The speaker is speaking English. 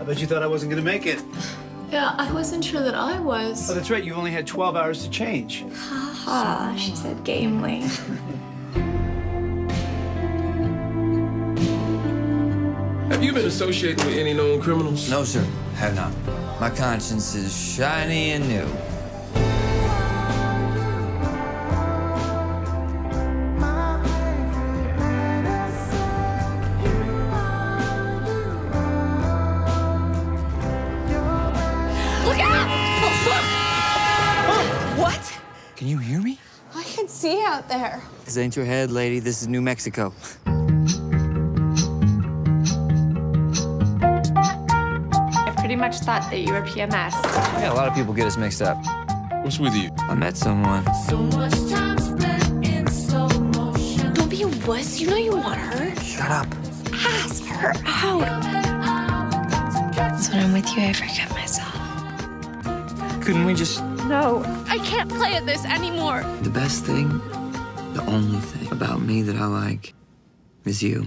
I bet you thought I wasn't gonna make it. Yeah, I wasn't sure that I was. Oh, that's right. You've only had 12 hours to change. Ah, she said gamely. Have you been associated with any known criminals? No, sir. Have not. My conscience is shiny and new. Look out! Oh, what? Can you hear me? I can see out there. This ain't your head, lady. This is New Mexico. I pretty much thought that you were PMS. Oh, yeah, a lot of people get us mixed up. What's with you? I met someone. Don't be a wuss. You know you want her. Shut up. Ask her out. So when I'm with you, I forget myself. Couldn't we just... No, I can't play at this anymore. The best thing, the only thing about me that I like is you.